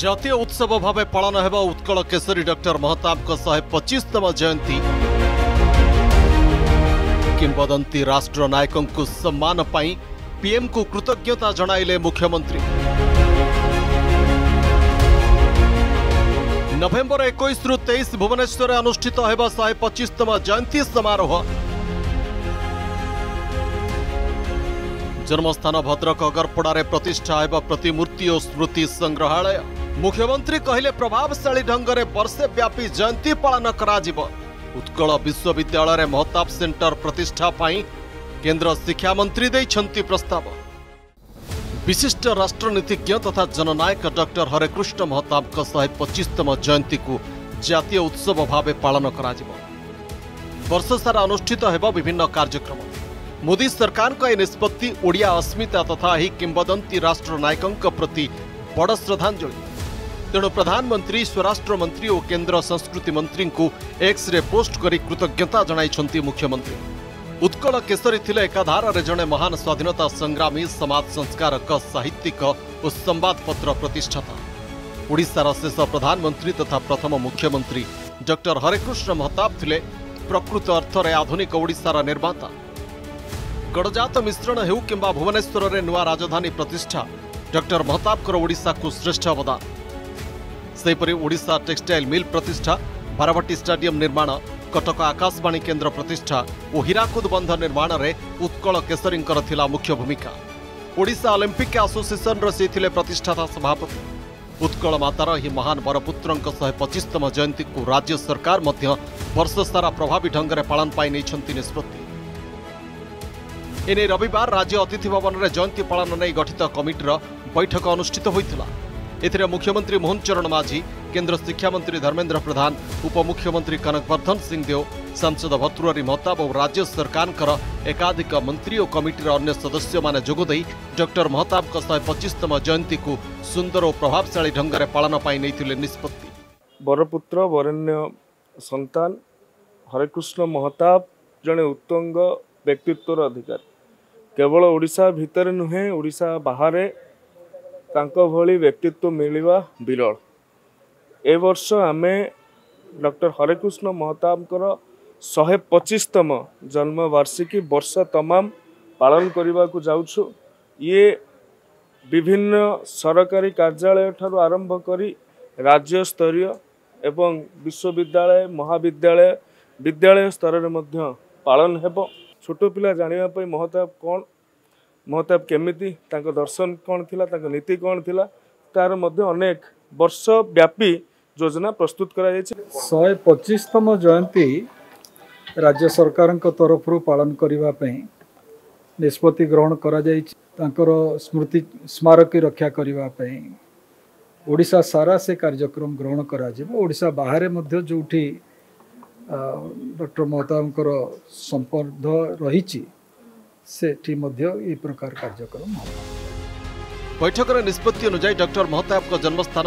जतियों उत्सव भाव पालन होगा उत्कल केशरी डर महताब का शहे पचिशतम जयंती किंबदंती राष्ट्र नायकों सम्मान पीएम को कृतज्ञता जनइले मुख्यमंत्री नभेम्बर एक तेईस भुवनेश्वर अनुषित होगा शहे पचिशतम जयंती समारोह जन्मस्थान भद्रक अगरपड़े प्रतिष्ठा होगा प्रतिमूर्ति और स्मृति संग्रहालय मुख्यमंत्री कहले प्रभावशाली ढंग से वर्षे व्यापी जयंती पालन कर उत्कल विश्वविद्यालय महताब सेंटर प्रतिष्ठा केन्द्र शिक्षामंत्री प्रस्ताव विशिष्ट राष्ट्रनीतिज्ञ तथा जननायक डॉक्टर हरेकृष्ण महताब शहे पचिशतम जयंती को जातीय उत्सव भाव पालन कर वर्ष सारा कार्यक्रम मोदी सरकार का यह निष्पत्ति ओडिया अस्मिता तथा ही किंवदंती राष्ट्र नायकों प्रति बड़ श्रद्धाजलि तेणु प्रधानमंत्री स्वराष्ट्र मंत्री और केन्द्र संस्कृति मंत्री को एक्सरे पोस्ट कर कृतज्ञता जनई मुख्यमंत्री उत्कल केशरी एकाधार जड़े महान स्वाधीनता संग्रामी समाज संस्कारक साहित्यिक और संवादपत्र प्रतिष्ठाता ओडार शेष प्रधानमंत्री तथा प्रथम मुख्यमंत्री डर हरेकृष्ण महताब थे प्रकृत अर्थर आधुनिक ओडार निर्माता गड़जात मिश्रण हो कि भुवनेश्वर से नुआ राजधानी प्रतिष्ठा डर महताबकर ओडा को श्रेष्ठ अवदान ସେହିପରି ଓଡ଼ିଶା ଟେକ୍ସଟାଇଲ୍ ମିଲ୍ ପ୍ରତିଷ୍ଠା ବାରବାଟୀ ଷ୍ଟାଡିୟମ୍ ନିର୍ମାଣ କଟକ ଆକାଶବାଣୀ କେନ୍ଦ୍ର ପ୍ରତିଷ୍ଠା ଓ ହୀରାକୁଦ ବନ୍ଧ ନିର୍ମାଣରେ ଉତ୍କଳ କେଶରୀଙ୍କର ଥିଲା ମୁଖ୍ୟ ଭୂମିକା ଓଡ଼ିଶା ଅଲିମ୍ପିକ୍ ଆସୋସିଏସନ୍ର ସେ ଥିଲେ ପ୍ରତିଷ୍ଠାତା ସଭାପତି ଉତ୍କଳ ମାତାର ଏହି ମହାନ ବରପୁତ୍ରଙ୍କ ଶହେ ପଚିଶତମ ଜୟନ୍ତୀକୁ ରାଜ୍ୟ ସରକାର ମଧ୍ୟ ବର୍ଷ ସାରା ପ୍ରଭାବୀ ଢଙ୍ଗରେ ପାଳନ ପାଇଁ ନେଇଛନ୍ତି ନିଷ୍ପତ୍ତି ଏନେଇ ରବିବାର ରାଜ୍ୟ ଅତିଥି ଭବନରେ ଜୟନ୍ତୀ ପାଳନ ନେଇ ଗଠିତ କମିଟିର ବୈଠକ ଅନୁଷ୍ଠିତ ହୋଇଥିଲା ଏଥିରେ ମୁଖ୍ୟମନ୍ତ୍ରୀ ମୋହନ ଚରଣ ମାଝୀ କେନ୍ଦ୍ର ଶିକ୍ଷାମନ୍ତ୍ରୀ ଧର୍ମେନ୍ଦ୍ର ପ୍ରଧାନ ଉପମୁଖ୍ୟମନ୍ତ୍ରୀ କନକବର୍ଦ୍ଧନ ସିଂ ଦେଓ ସାଂସଦ ଭର୍ତ୍ତୃହରି ମହତାବ ଓ ରାଜ୍ୟ ସରକାରଙ୍କର ଏକାଧିକ ମନ୍ତ୍ରୀ ଓ କମିଟିର ଅନ୍ୟ ସଦସ୍ୟମାନେ ଯୋଗଦେଇ ଡକ୍ଟର ମହତାବଙ୍କ ଶହେ ପଚିଶତମ ଜୟନ୍ତୀକୁ ସୁନ୍ଦର ଓ ପ୍ରଭାବଶାଳୀ ଢଙ୍ଗରେ ପାଳନ ପାଇଁ ନେଇଥିଲେ ନିଷ୍ପତ୍ତି ବରପୁତ୍ର ବରେଣ୍ୟ ସନ୍ତାନ ହରେକୃଷ୍ଣ ମହତାବ ଜଣେ ଉତ୍ତଙ୍ଗ ବ୍ୟକ୍ତିତ୍ୱର ଅଧିକାରୀ କେବଳ ଓଡ଼ିଶା ଭିତରେ ନୁହେଁ ଓଡ଼ିଶା ବାହାରେ ତାଙ୍କ ଭଳି ବ୍ୟକ୍ତିତ୍ୱ ମିଳିବା ବିରଳ ଏ ବର୍ଷ ଆମେ ଡକ୍ଟର ହରେକୃଷ୍ଣ ମହତାବଙ୍କର ଶହେ ପଚିଶତମ ଜନ୍ମବାର୍ଷିକୀ ବର୍ଷ ତମାମ ପାଳନ କରିବାକୁ ଯାଉଛୁ ଇଏ ବିଭିନ୍ନ ସରକାରୀ କାର୍ଯ୍ୟାଳୟଠାରୁ ଆରମ୍ଭ କରି ରାଜ୍ୟସ୍ତରୀୟ ଏବଂ ବିଶ୍ୱବିଦ୍ୟାଳୟ ମହାବିଦ୍ୟାଳୟ ବିଦ୍ୟାଳୟ ସ୍ତରରେ ମଧ୍ୟ ପାଳନ ହେବ ଛୋଟ ପିଲା ଜାଣିବା ପାଇଁ ମହତାବ କ'ଣ ମହତାବ କେମିତି ତାଙ୍କ ଦର୍ଶନ କ'ଣ ଥିଲା ତାଙ୍କ ନୀତି କ'ଣ ଥିଲା ତାର ମଧ୍ୟ ଅନେକ ବର୍ଷ ବ୍ୟାପୀ ଯୋଜନା ପ୍ରସ୍ତୁତ କରାଯାଇଛି ଶହେ ପଚିଶତମ ଜୟନ୍ତୀ ରାଜ୍ୟ ସରକାରଙ୍କ ତରଫରୁ ପାଳନ କରିବା ପାଇଁ ନିଷ୍ପତ୍ତି ଗ୍ରହଣ କରାଯାଇଛି ତାଙ୍କର ସ୍ମୃତି ସ୍ମାରକୀ ରକ୍ଷା କରିବା ପାଇଁ ଓଡ଼ିଶା ସାରା ସେ କାର୍ଯ୍ୟକ୍ରମ ଗ୍ରହଣ କରାଯିବ ଓଡ଼ିଶା ବାହାରେ ମଧ୍ୟ ଯେଉଁଠି ଡକ୍ଟର ମହତାବଙ୍କର ସମ୍ପର୍ଦ୍ଧ ରହିଛି ᱥᱮટી মধ্য এই প্রকার কার্যক্রম। বৈঠকের নিস্পত্তি অনুযায়ী ডক্টর মহতাপক জন্মস্থান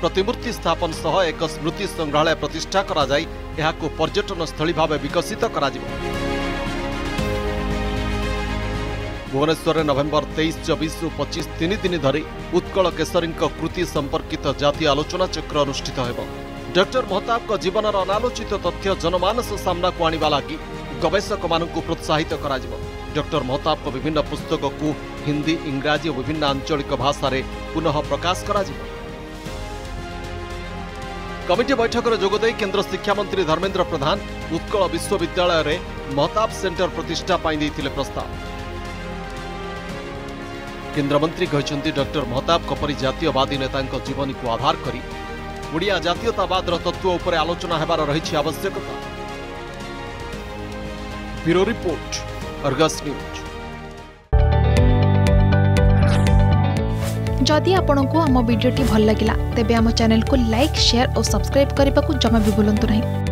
প্রতিমূর্তি স্থাপন সহ এক স্মৃতি সংগ্রহালয় প্রতিষ্ঠা করা যায়ে ইহাকো পর্যটন স্থলি ভাবে বিকশিত করা দিব। भुवनेश्वरে নভেম্বর 23, 24 ও 25 তিন দিন ধরে উৎকল কেশরীଙ୍କ કૃতি সম্পর্কিত জাতীয় আলোচনা চক্র অনুষ্ঠিত হবো। ডক্টর মহতাপক কা জীবনৰ আলোচিত তথ্য জনमानसৰ সামনে কো আনিবালা কি ଗବେଷକମାନଙ୍କୁ ପ୍ରୋତ୍ସାହିତ କରାଯିବ ଡକ୍ଟର ମହତାବଙ୍କ ବିଭିନ୍ନ ପୁସ୍ତକକୁ ହିନ୍ଦୀ ଇଂରାଜୀ ଓ ବିଭିନ୍ନ ଆଞ୍ଚଳିକ ଭାଷାରେ ପୁନଃ ପ୍ରକାଶ କରାଯିବ କମିଟି ବୈଠକରେ ଯୋଗଦେଇ କେନ୍ଦ୍ର ଶିକ୍ଷାମନ୍ତ୍ରୀ ଧର୍ମେନ୍ଦ୍ର ପ୍ରଧାନ ଉତ୍କଳ ବିଶ୍ୱବିଦ୍ୟାଳୟରେ ମହତାବ ସେଣ୍ଟର ପ୍ରତିଷ୍ଠା ପାଇଁ ଦେଇଥିଲେ ପ୍ରସ୍ତାବ କେନ୍ଦ୍ରମନ୍ତ୍ରୀ କହିଛନ୍ତି ଡକ୍ଟର ମହତାବଙ୍କ ପରି ଜାତୀୟବାଦୀ ନେତାଙ୍କ ଜୀବନୀକୁ ଆଧାର କରି ଓଡ଼ିଆ ଜାତୀୟତାବାଦର ତତ୍ତ୍ୱ ଉପରେ ଆଲୋଚନା ହେବାର ରହିଛି ଆବଶ୍ୟକତା ब्यूरो रिपोर्ट अर्गस न्यूज जदि आपण को आम भिडी भल लगा तेब चेल को लाइक शेयर और सब्सक्राइब करने को जमा भी बुलां नहीं